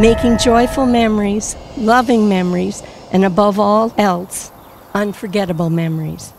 making joyful memories, loving memories, and above all else, unforgettable memories.